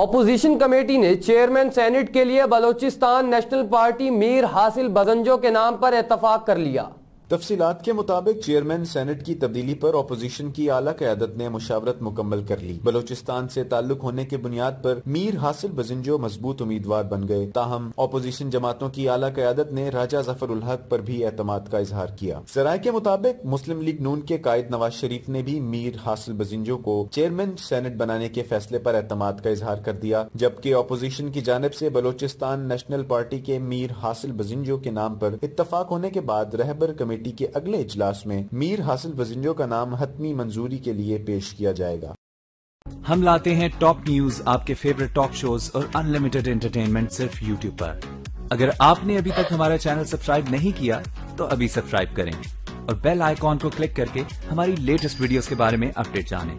Opposition committee نے chairman senate کے لیے بلوچستان نیشنل پارٹی میر حاصل بزنجو کے نام پر اتفاق کر لیا۔ تفصیلات کے مطابق چیئرمین سینٹ کی تبدیلی پر اپوزیشن کی اعلیٰ قیادت نے مشاورت مکمل کر لی۔ بلوچستان سے تعلق ہونے کے بنیاد پر میر حاصل بزنجو مضبوط امیدوار بن گئے۔ تاہم، اپوزیشن جماعتوں کی اعلیٰ قیادت نے راجہ ظفر الحق پر بھی اعتماد کا اظہار کیا۔ سرائے کے مطابق، مسلم لیگ نون کے قائد نواز شریف نے بھی میر حاصل بزنجو کو چیئرمین سینٹ بنانے کے فیصلے پر اعتماد کا اظہار کر دیا، جبکہ اپوزیشن کی جانب سے بلوچستان نیشنل پارٹی کے میر حاصل بزنجو کے نام پر اتفاق ہونے کے بعد رہبر کمیٹی کمیٹی کے اگلے اجلاس میں میر حاصل بزنجو کا نام حتمی منظوری کے لیے پیش کیا جائے گا۔ ہم لاتے ہیں ٹاپ نیوز، آپ کے فیوریٹ ٹاک شوز اور ان لمیٹڈ انٹرٹینمنٹ صرف یوٹیوب پر۔ اگر آپ نے ابھی تک ہمارا چینل سبسکرائب نہیں کیا، تو ابھی سبسکرائب کریں۔ اور بیل آئیکن کو کلک کر کے ہماری لیٹسٹ ویڈیوز کے بارے میں اپڈیٹ جانیں۔